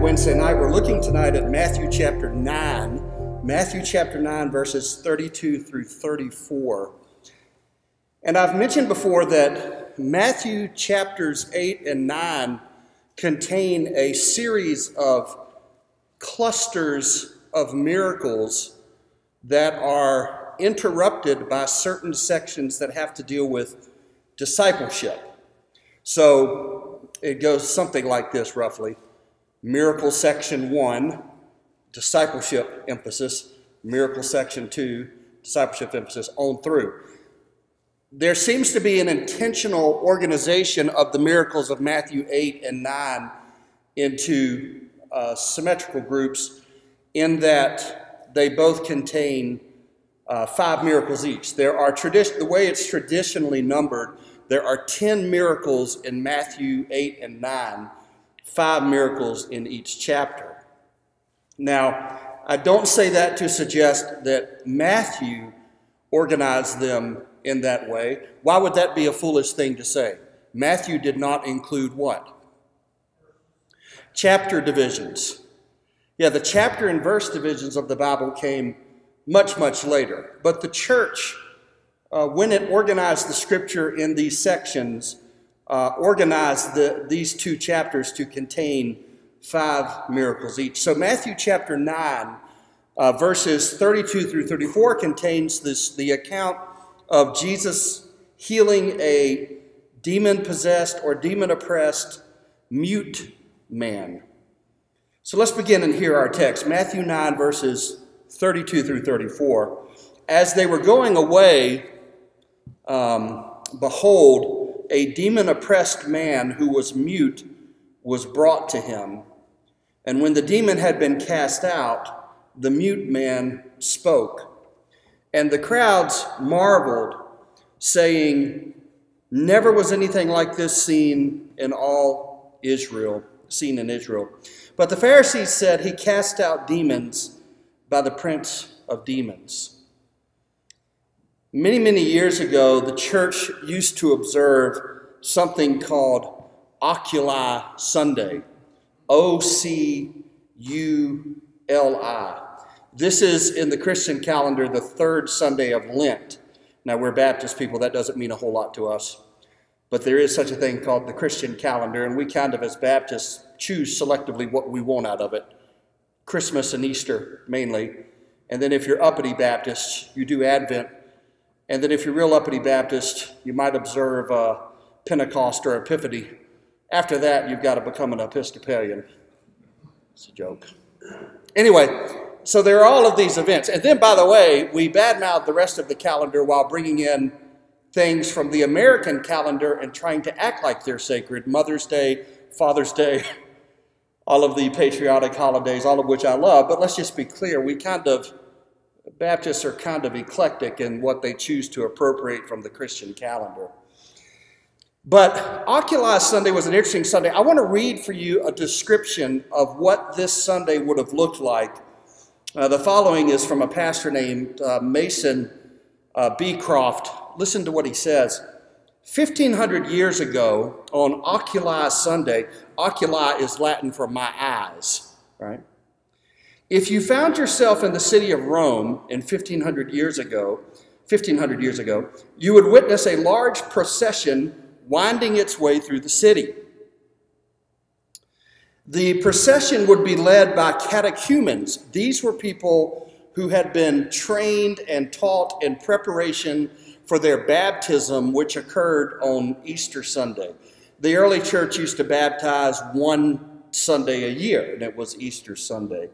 Wednesday night. We're looking tonight at Matthew chapter 9, Matthew chapter 9, verses 32 through 34. And I've mentioned before that Matthew chapters 8 and 9 contain a series of clusters of miracles that are interrupted by certain sections that have to deal with discipleship. So it goes something like this roughly Miracle section 1, discipleship emphasis, miracle section 2, discipleship emphasis on through. There seems to be an intentional organization of the miracles of Matthew 8 and 9 into uh, symmetrical groups in that they both contain uh, five miracles each. There are tradition the way it's traditionally numbered, there are 10 miracles in Matthew 8 and 9, five miracles in each chapter. Now, I don't say that to suggest that Matthew organized them in that way. Why would that be a foolish thing to say? Matthew did not include what? Chapter divisions. Yeah, the chapter and verse divisions of the Bible came much, much later. But the church, uh, when it organized the scripture in these sections, uh, organized the, these two chapters to contain five miracles each. So, Matthew chapter 9, uh, verses 32 through 34, contains this, the account of Jesus healing a demon possessed or demon oppressed mute man. So let's begin and hear our text Matthew 9, verses 32 through 34. As they were going away, um, behold, a demon oppressed man who was mute was brought to him. And when the demon had been cast out, the mute man spoke. And the crowds marveled, saying, Never was anything like this seen in all Israel, seen in Israel. But the Pharisees said he cast out demons by the prince of demons. Many, many years ago, the church used to observe something called Oculi Sunday. O C U L I. This is in the Christian calendar the third Sunday of Lent. Now, we're Baptist people, that doesn't mean a whole lot to us. But there is such a thing called the Christian calendar, and we kind of, as Baptists, choose selectively what we want out of it Christmas and Easter mainly. And then if you're uppity Baptist, you do Advent. And then if you're real uppity Baptist, you might observe uh, Pentecost or Epiphany. After that, you've got to become an Episcopalian. It's a joke. Anyway, so there are all of these events. And then, by the way, we badmouth the rest of the calendar while bringing in things from the American calendar and trying to act like they're sacred. Mother's Day, Father's Day, all of the patriotic holidays, all of which I love. But let's just be clear we kind of, Baptists are kind of eclectic in what they choose to appropriate from the Christian calendar. But Oculi Sunday was an interesting Sunday. I want to read for you a description of what this Sunday would have looked like uh, the following is from a pastor named uh, Mason uh, Beecroft. Listen to what he says. 1500 years ago, on Oculi Sunday, oculi is Latin for my eyes, right? If you found yourself in the city of Rome in 1500 years ago, 1500 years ago, you would witness a large procession winding its way through the city. The procession would be led by catechumens. These were people who had been trained and taught in preparation for their baptism, which occurred on Easter Sunday. The early church used to baptize one Sunday a year, and it was Easter Sunday.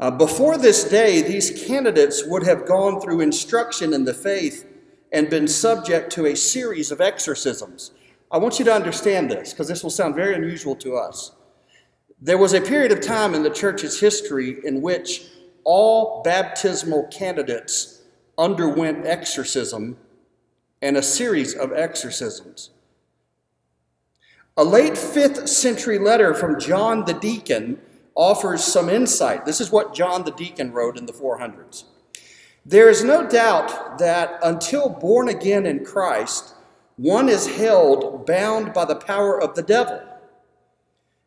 Uh, before this day, these candidates would have gone through instruction in the faith and been subject to a series of exorcisms. I want you to understand this because this will sound very unusual to us. There was a period of time in the church's history in which all baptismal candidates underwent exorcism and a series of exorcisms. A late 5th century letter from John the Deacon offers some insight. This is what John the Deacon wrote in the 400s. There is no doubt that until born again in Christ, one is held bound by the power of the devil.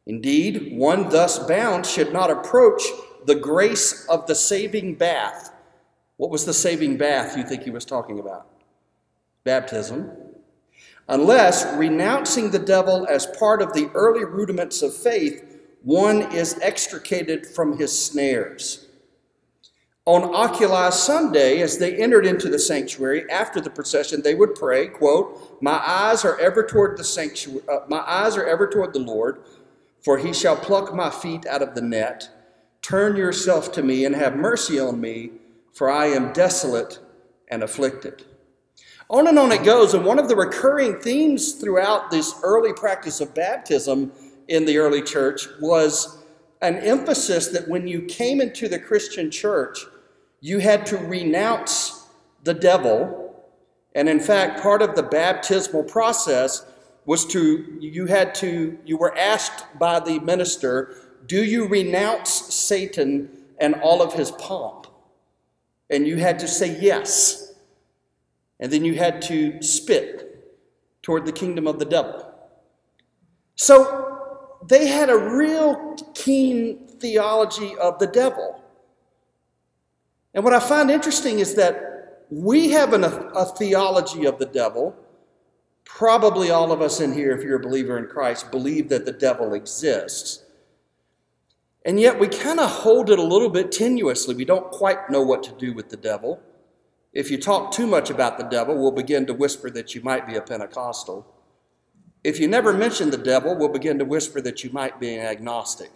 Indeed, one thus bound should not approach the grace of the saving bath. What was the saving bath you think he was talking about? Baptism. Unless, renouncing the devil as part of the early rudiments of faith, one is extricated from his snares. On Oculi Sunday, as they entered into the sanctuary after the procession, they would pray, quote, My eyes are ever toward the sanctuary, uh, my eyes are ever toward the Lord, for he shall pluck my feet out of the net. Turn yourself to me and have mercy on me, for I am desolate and afflicted. On and on it goes, and one of the recurring themes throughout this early practice of baptism in the early church was an emphasis that when you came into the Christian church, you had to renounce the devil. And in fact, part of the baptismal process was to, you had to, you were asked by the minister, do you renounce Satan and all of his pomp? And you had to say yes. And then you had to spit toward the kingdom of the devil. So they had a real keen theology of the devil. And what I find interesting is that we have an, a theology of the devil. Probably all of us in here, if you're a believer in Christ, believe that the devil exists. And yet we kind of hold it a little bit tenuously. We don't quite know what to do with the devil. If you talk too much about the devil, we'll begin to whisper that you might be a Pentecostal. If you never mention the devil, we'll begin to whisper that you might be an agnostic.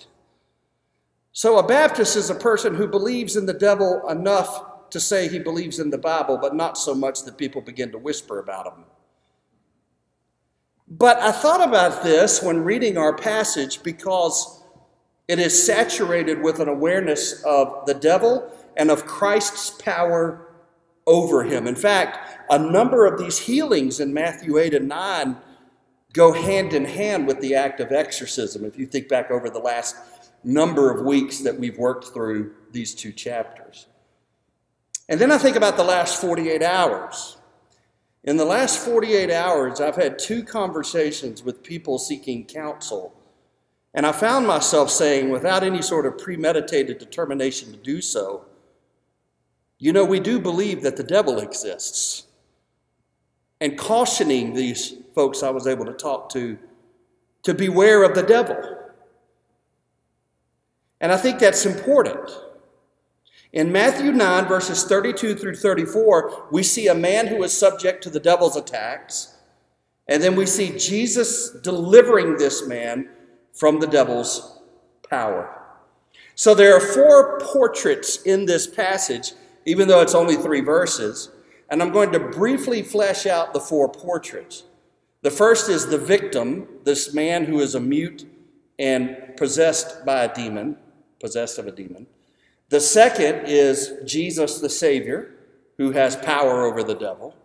So, a Baptist is a person who believes in the devil enough to say he believes in the Bible, but not so much that people begin to whisper about him. But I thought about this when reading our passage because it is saturated with an awareness of the devil and of Christ's power over him. In fact, a number of these healings in Matthew 8 and 9 go hand in hand with the act of exorcism. If you think back over the last number of weeks that we've worked through these two chapters. And then I think about the last 48 hours. In the last 48 hours, I've had two conversations with people seeking counsel. And I found myself saying, without any sort of premeditated determination to do so, you know, we do believe that the devil exists. And cautioning these folks I was able to talk to to beware of the devil. And I think that's important. In Matthew 9, verses 32 through 34, we see a man who is subject to the devil's attacks. And then we see Jesus delivering this man from the devil's power. So there are four portraits in this passage, even though it's only three verses. And I'm going to briefly flesh out the four portraits. The first is the victim, this man who is a mute and possessed by a demon possessed of a demon. The second is Jesus the Savior, who has power over the devil.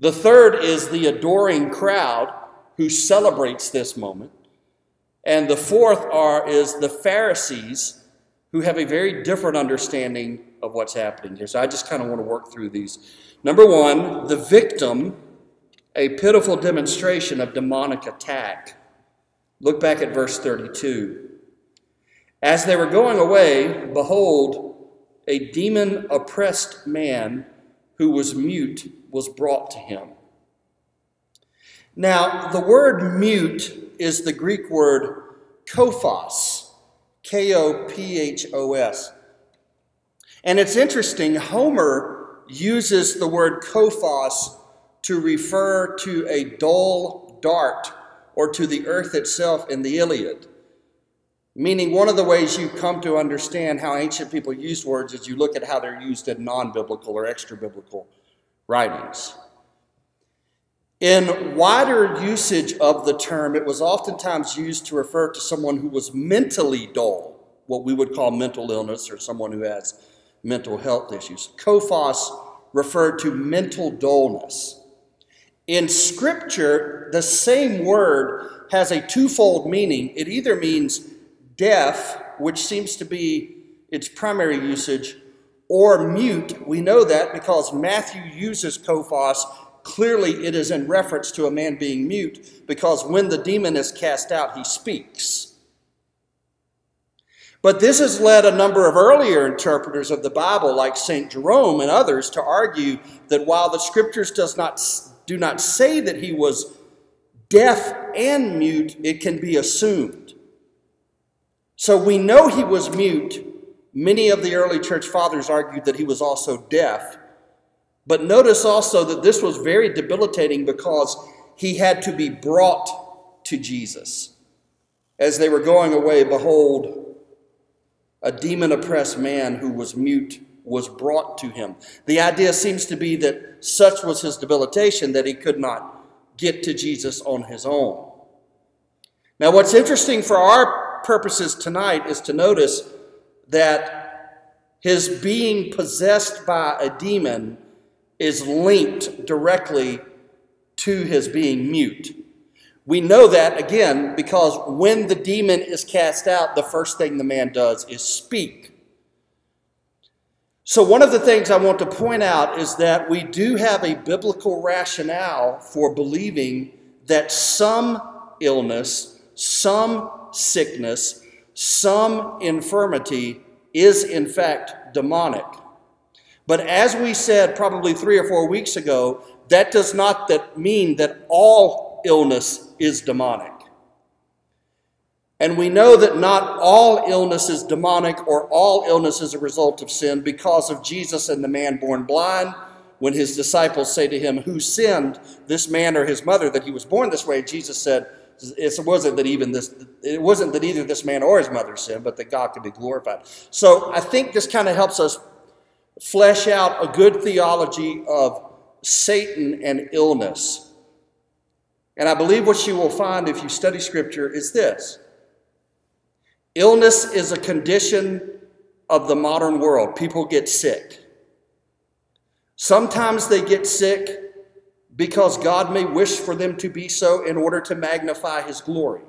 The third is the adoring crowd who celebrates this moment. And the fourth are is the Pharisees who have a very different understanding of what's happening here. So I just kind of want to work through these. Number one, the victim, a pitiful demonstration of demonic attack. Look back at verse 32. As they were going away, behold, a demon oppressed man who was mute was brought to him. Now, the word mute is the Greek word kophos, K O P H O S. And it's interesting, Homer uses the word kophos to refer to a dull dart or to the earth itself in the Iliad. Meaning, one of the ways you come to understand how ancient people used words is you look at how they're used in non biblical or extra biblical writings. In wider usage of the term, it was oftentimes used to refer to someone who was mentally dull, what we would call mental illness, or someone who has mental health issues. Kophos referred to mental dullness. In Scripture, the same word has a twofold meaning. It either means deaf, which seems to be its primary usage, or mute. We know that because Matthew uses kophos. Clearly, it is in reference to a man being mute because when the demon is cast out, he speaks. But this has led a number of earlier interpreters of the Bible, like St. Jerome and others, to argue that while the scriptures does not, do not say that he was deaf and mute, it can be assumed. So we know he was mute. Many of the early church fathers argued that he was also deaf. But notice also that this was very debilitating because he had to be brought to Jesus. As they were going away, behold, a demon oppressed man who was mute was brought to him. The idea seems to be that such was his debilitation that he could not get to Jesus on his own. Now, what's interesting for our purposes tonight is to notice that his being possessed by a demon is linked directly to his being mute. We know that, again, because when the demon is cast out, the first thing the man does is speak. So, one of the things I want to point out is that we do have a biblical rationale for believing that some illness, some sickness, some infirmity is in fact demonic. But as we said probably three or four weeks ago, that does not that mean that all illness is demonic. And we know that not all illness is demonic or all illness is a result of sin because of Jesus and the man born blind. When his disciples say to him, Who sinned, this man or his mother, that he was born this way? Jesus said, it wasn't that even this it wasn't that either this man or his mother sinned but that god could be glorified so i think this kind of helps us flesh out a good theology of satan and illness and i believe what you will find if you study scripture is this Illness is a condition of the modern world. People get sick. Sometimes they get sick because God may wish for them to be so in order to magnify His glory.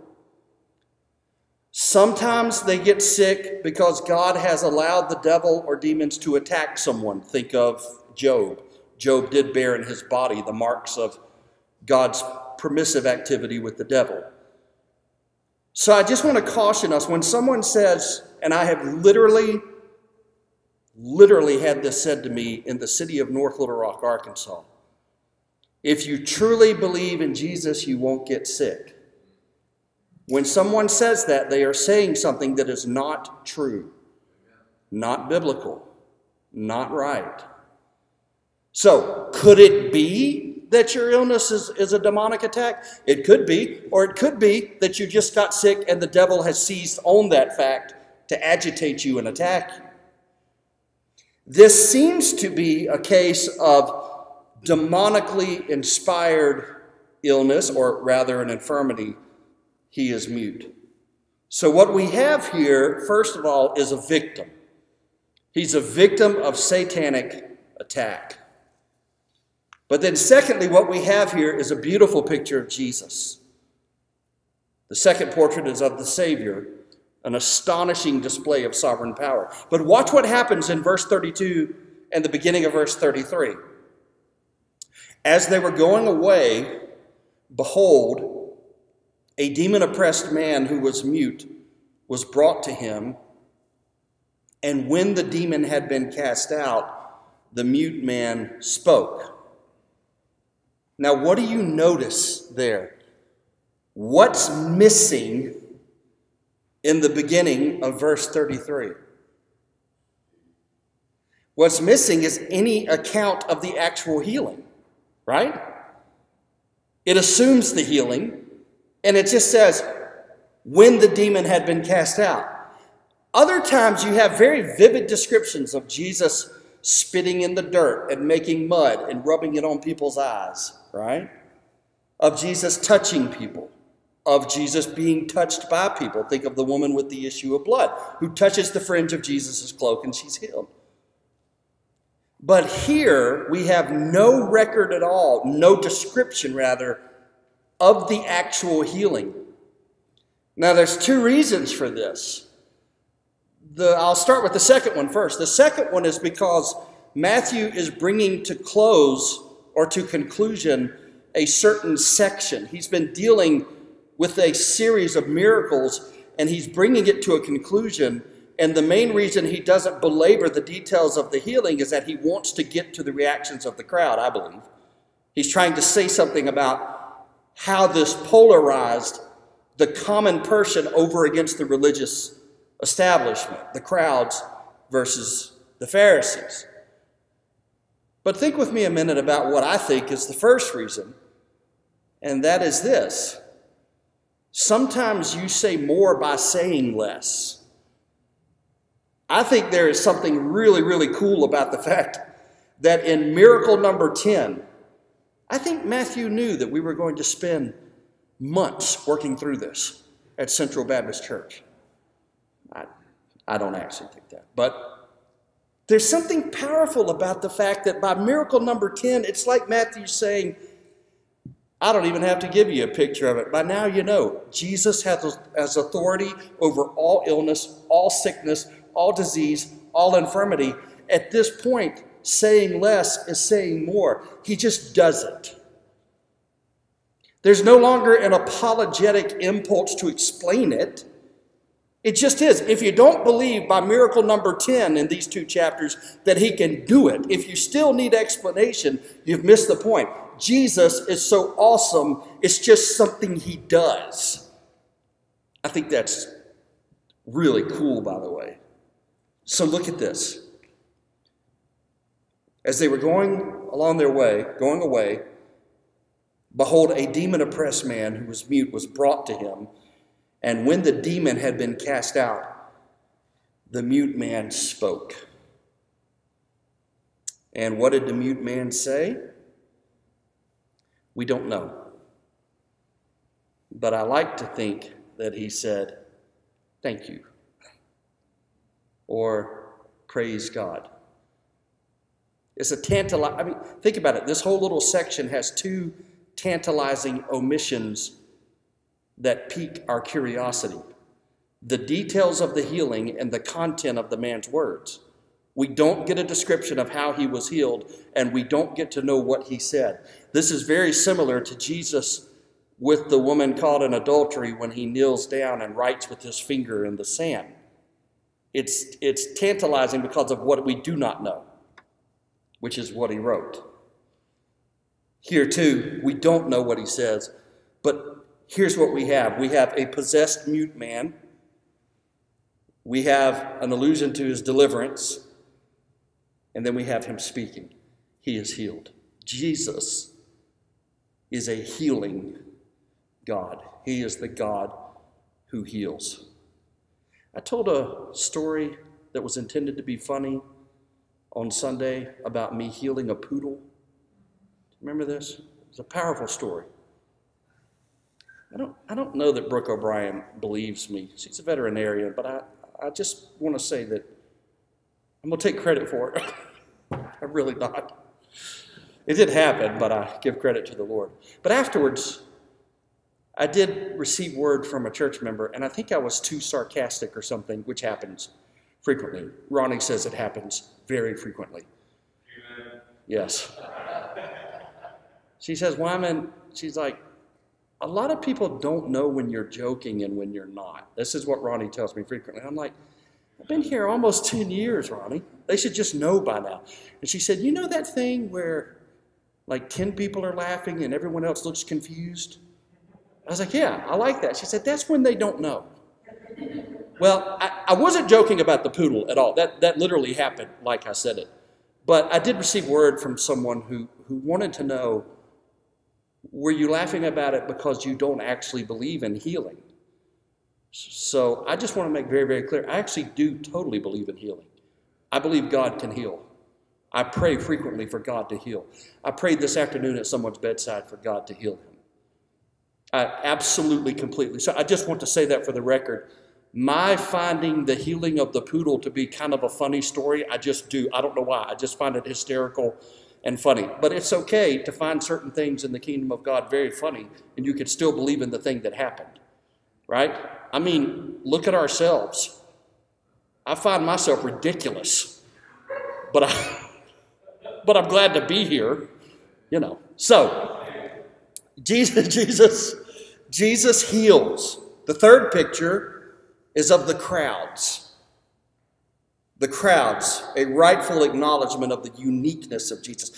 Sometimes they get sick because God has allowed the devil or demons to attack someone. Think of Job. Job did bear in his body the marks of God's permissive activity with the devil. So I just want to caution us when someone says, and I have literally, literally had this said to me in the city of North Little Rock, Arkansas. If you truly believe in Jesus, you won't get sick. When someone says that, they are saying something that is not true, not biblical, not right. So, could it be that your illness is, is a demonic attack? It could be. Or it could be that you just got sick and the devil has seized on that fact to agitate you and attack you. This seems to be a case of demonically inspired illness, or rather an infirmity. He is mute. So, what we have here, first of all, is a victim. He's a victim of satanic attack. But then, secondly, what we have here is a beautiful picture of Jesus. The second portrait is of the Savior, an astonishing display of sovereign power. But watch what happens in verse 32 and the beginning of verse 33. As they were going away, behold, a demon oppressed man who was mute was brought to him. And when the demon had been cast out, the mute man spoke. Now, what do you notice there? What's missing in the beginning of verse 33? What's missing is any account of the actual healing, right? It assumes the healing, and it just says, when the demon had been cast out. Other times you have very vivid descriptions of Jesus spitting in the dirt and making mud and rubbing it on people's eyes right? Of Jesus touching people, of Jesus being touched by people. Think of the woman with the issue of blood who touches the fringe of Jesus' cloak and she's healed. But here we have no record at all, no description rather, of the actual healing. Now, there's two reasons for this. The, I'll start with the second one first. The second one is because Matthew is bringing to close or to conclusion a certain section. He's been dealing with a series of miracles and he's bringing it to a conclusion. And the main reason he doesn't belabor the details of the healing is that he wants to get to the reactions of the crowd, I believe. He's trying to say something about how this polarized the common person over against the religious establishment, the crowds versus the Pharisees. But think with me a minute about what I think is the first reason, and that is this. Sometimes you say more by saying less. I think there is something really, really cool about the fact that in miracle number 10, I think Matthew knew that we were going to spend months working through this at Central Baptist Church. I, I don't actually think that. But there's something powerful about the fact that by miracle number 10, it's like Matthew saying, I don't even have to give you a picture of it. By now, you know, Jesus has, has authority over all illness, all sickness, all disease, all infirmity. At this point, saying less is saying more. He just does it. There's no longer an apologetic impulse to explain it. It just is. If you don't believe by miracle number 10 in these two chapters that he can do it, if you still need explanation, you've missed the point. Jesus is so awesome, it's just something he does. I think that's really cool, by the way. So look at this. As they were going along their way, going away, behold, a demon oppressed man who was mute was brought to him. And when the demon had been cast out, the mute man spoke. And what did the mute man say? We don't know. But I like to think that he said, Thank you, or Praise God. It's a tantalizing, I mean, think about it. This whole little section has two tantalizing omissions that pique our curiosity the details of the healing and the content of the man's words. We don't get a description of how he was healed, and we don't get to know what he said. This is very similar to Jesus with the woman caught in adultery when he kneels down and writes with his finger in the sand. It's, it's tantalizing because of what we do not know, which is what he wrote. Here, too, we don't know what he says, but here's what we have we have a possessed mute man, we have an allusion to his deliverance, and then we have him speaking. He is healed. Jesus is a healing God, He is the God who heals. I told a story that was intended to be funny on Sunday about me healing a poodle. Remember this? It's a powerful story. I don't, I don't know that Brooke O'Brien believes me. She's a veterinarian, but I, I just want to say that I'm going to take credit for it. I'm really not. It did happen, but I give credit to the Lord. But afterwards, I did receive word from a church member, and I think I was too sarcastic or something, which happens frequently. Ronnie says it happens very frequently. Amen. Yes. She says, Wyman, she's like, a lot of people don't know when you're joking and when you're not. This is what Ronnie tells me frequently. I'm like, I've been here almost 10 years, Ronnie. They should just know by now. And she said, You know that thing where like 10 people are laughing and everyone else looks confused? I was like, Yeah, I like that. She said, That's when they don't know. Well, I, I wasn't joking about the poodle at all. That, that literally happened like I said it. But I did receive word from someone who, who wanted to know were you laughing about it because you don't actually believe in healing? So I just want to make very, very clear I actually do totally believe in healing. I believe God can heal. I pray frequently for God to heal. I prayed this afternoon at someone's bedside for God to heal him. I absolutely, completely. So I just want to say that for the record. My finding the healing of the poodle to be kind of a funny story, I just do. I don't know why. I just find it hysterical and funny. But it's okay to find certain things in the kingdom of God very funny, and you can still believe in the thing that happened. Right? I mean, look at ourselves. I find myself ridiculous, but I, but I'm glad to be here. You know. So, Jesus, Jesus, Jesus heals. The third picture is of the crowds. The crowds a rightful acknowledgement of the uniqueness of Jesus.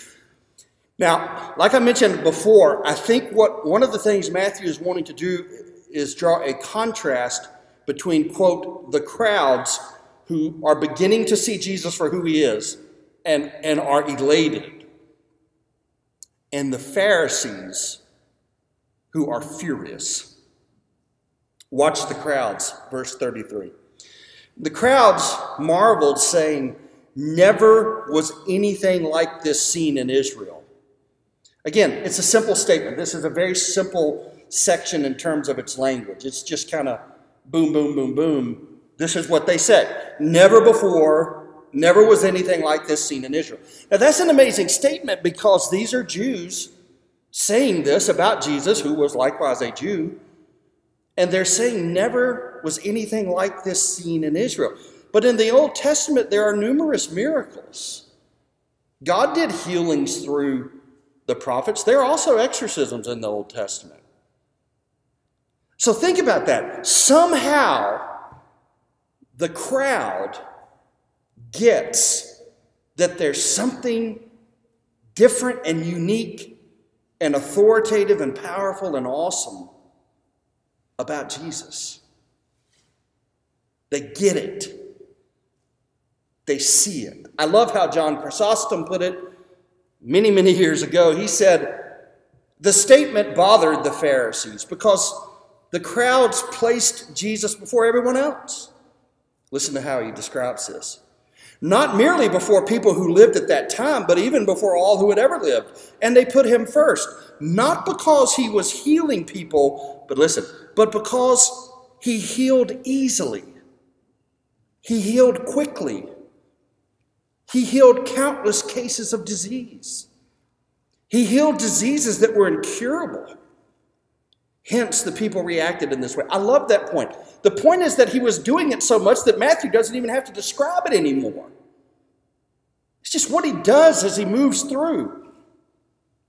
Now, like I mentioned before, I think what one of the things Matthew is wanting to do is draw a contrast between, quote, the crowds who are beginning to see Jesus for who he is and, and are elated, and the Pharisees who are furious. Watch the crowds, verse 33. The crowds marveled, saying, Never was anything like this seen in Israel. Again, it's a simple statement. This is a very simple section in terms of its language. It's just kind of boom, boom, boom, boom. This is what they said. Never before, never was anything like this seen in Israel. Now, that's an amazing statement because these are Jews saying this about Jesus, who was likewise a Jew. And they're saying never was anything like this seen in Israel. But in the Old Testament, there are numerous miracles. God did healings through the prophets. There are also exorcisms in the Old Testament. So think about that. Somehow, the crowd gets that there's something different and unique and authoritative and powerful and awesome about Jesus. They get it. They see it. I love how John Chrysostom put it many, many years ago. He said, The statement bothered the Pharisees because the crowds placed Jesus before everyone else. Listen to how he describes this. Not merely before people who lived at that time, but even before all who had ever lived. And they put him first, not because he was healing people, but listen, but because he healed easily. He healed quickly. He healed countless cases of disease. He healed diseases that were incurable. Hence, the people reacted in this way. I love that point. The point is that he was doing it so much that Matthew doesn't even have to describe it anymore. It's just what he does as he moves through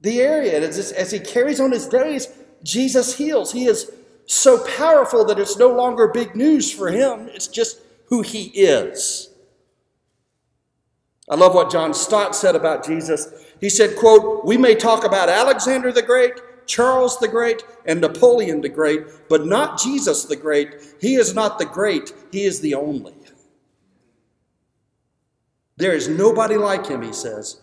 the area. As, as he carries on his days, Jesus heals. He is so powerful that it's no longer big news for him, it's just who he is. I love what John Stott said about Jesus. He said, quote, we may talk about Alexander the Great, Charles the Great, and Napoleon the Great, but not Jesus the Great. He is not the great, he is the only. There is nobody like him, he says.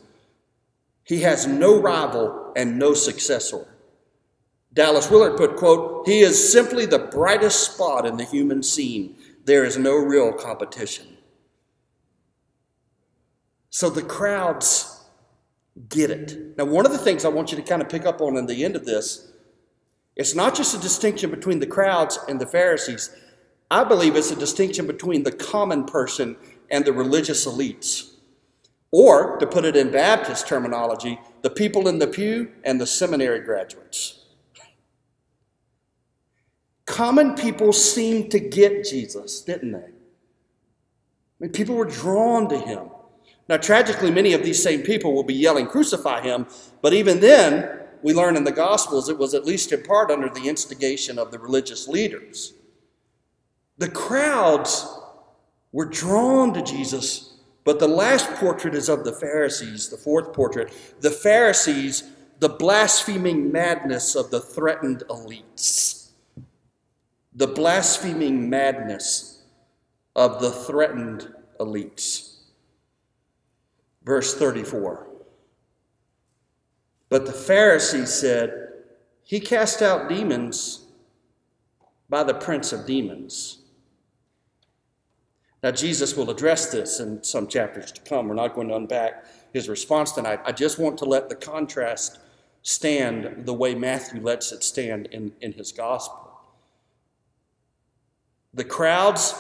He has no rival and no successor. Dallas Willard put, quote, He is simply the brightest spot in the human scene. There is no real competition. So the crowds get it. Now, one of the things I want you to kind of pick up on in the end of this, it's not just a distinction between the crowds and the Pharisees. I believe it's a distinction between the common person and the religious elites. Or, to put it in Baptist terminology, the people in the pew and the seminary graduates. Common people seemed to get Jesus, didn't they? I mean, people were drawn to him. Now, tragically, many of these same people will be yelling, Crucify him, but even then, we learn in the Gospels it was at least in part under the instigation of the religious leaders. The crowds were drawn to Jesus, but the last portrait is of the Pharisees, the fourth portrait. The Pharisees, the blaspheming madness of the threatened elites. The blaspheming madness of the threatened elites. Verse 34. But the Pharisees said, He cast out demons by the prince of demons. Now, Jesus will address this in some chapters to come. We're not going to unpack his response tonight. I just want to let the contrast stand the way Matthew lets it stand in, in his gospel. The crowds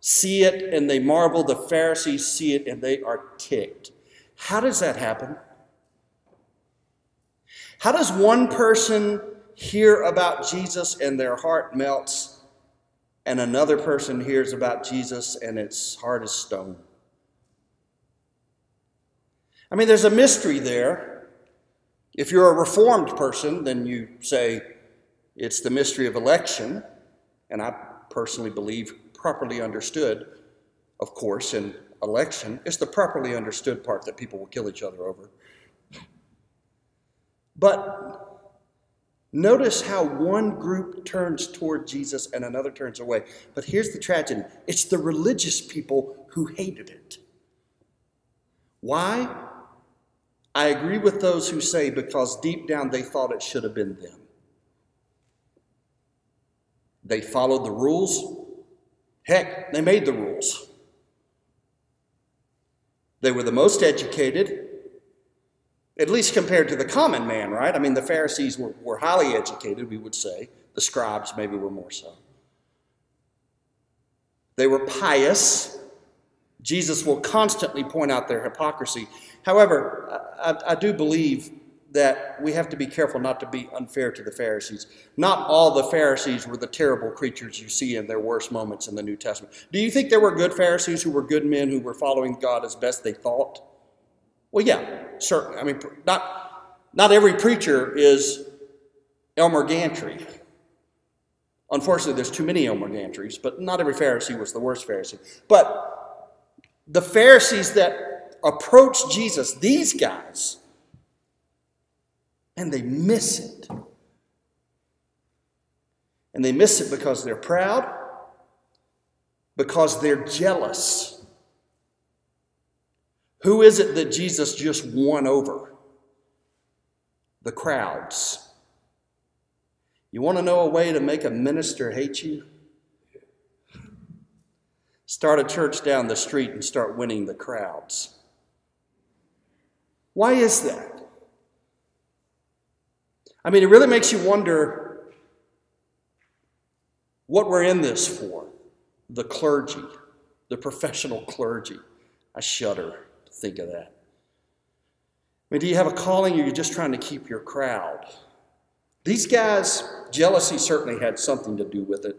see it and they marvel, the Pharisees see it and they are ticked. How does that happen? How does one person hear about Jesus and their heart melts and another person hears about Jesus and it's hard as stone. I mean, there's a mystery there. If you're a reformed person, then you say it's the mystery of election, and I personally believe properly understood, of course, in election. It's the properly understood part that people will kill each other over. But notice how one group turns toward Jesus and another turns away. But here's the tragedy it's the religious people who hated it. Why? I agree with those who say because deep down they thought it should have been them. They followed the rules. Heck, they made the rules. They were the most educated, at least compared to the common man, right? I mean, the Pharisees were, were highly educated, we would say. The scribes maybe were more so. They were pious. Jesus will constantly point out their hypocrisy. However, I, I, do believe that we have to be careful not to be unfair to the Pharisees. Not all the Pharisees were the terrible creatures you see in their worst moments in the New Testament. Do you think there were good Pharisees who were good men who were following God as best they thought? Well, yeah, certainly. I mean, not, not every preacher is Elmer Gantry. Unfortunately, there's too many Elmer Gantrys, but not every Pharisee was the worst Pharisee. But the Pharisees that approached Jesus, these guys, and they miss it. And they miss it because they're proud, because they're jealous. Who is it that Jesus just won over? The crowds. You want to know a way to make a minister hate you? Start a church down the street and start winning the crowds. Why is that? I mean, it really makes you wonder what we're in this for. The clergy, the professional clergy. I shudder to think of that. I mean, do you have a calling or you're just trying to keep your crowd? These guys, jealousy certainly had something to do with it.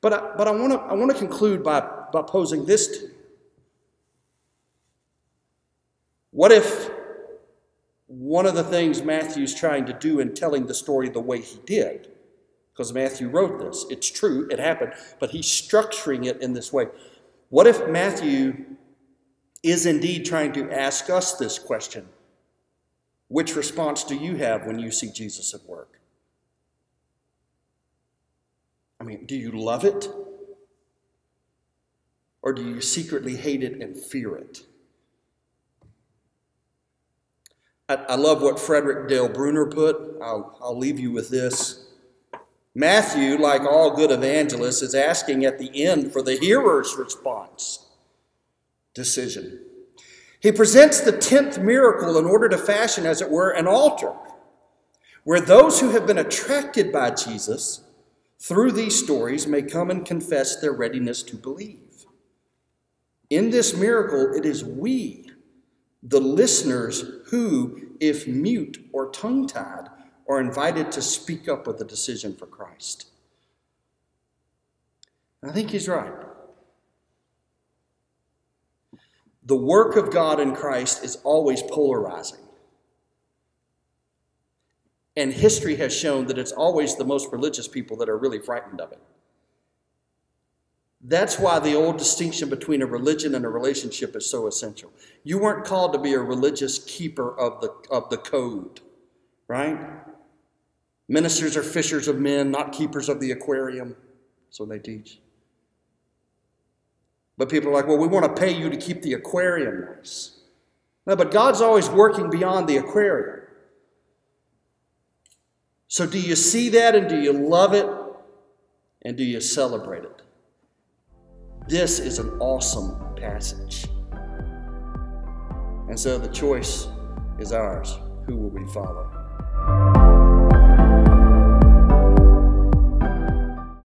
But I, but I want to I want to conclude by, by posing this to you. What if one of the things Matthew's trying to do in telling the story the way he did, because Matthew wrote this, it's true, it happened, but he's structuring it in this way. What if Matthew is indeed trying to ask us this question? Which response do you have when you see Jesus at work? I mean, do you love it? Or do you secretly hate it and fear it? I, love what Frederick Dale Bruner put. I'll, I'll leave you with this. Matthew, like all good evangelists, is asking at the end for the hearer's response decision. He presents the tenth miracle in order to fashion, as it were, an altar where those who have been attracted by Jesus through these stories may come and confess their readiness to believe. In this miracle, it is we the listeners who, if mute or tongue tied, are invited to speak up with a decision for Christ. I think he's right. The work of God in Christ is always polarizing. And history has shown that it's always the most religious people that are really frightened of it. That's why the old distinction between a religion and a relationship is so essential. You weren't called to be a religious keeper of the, of the code, right? Ministers are fishers of men, not keepers of the aquarium. So they teach. But people are like, well, we want to pay you to keep the aquarium nice. No, but God's always working beyond the aquarium. So do you see that and do you love it and do you celebrate it? This is an awesome passage. And so the choice is ours. Who will we follow?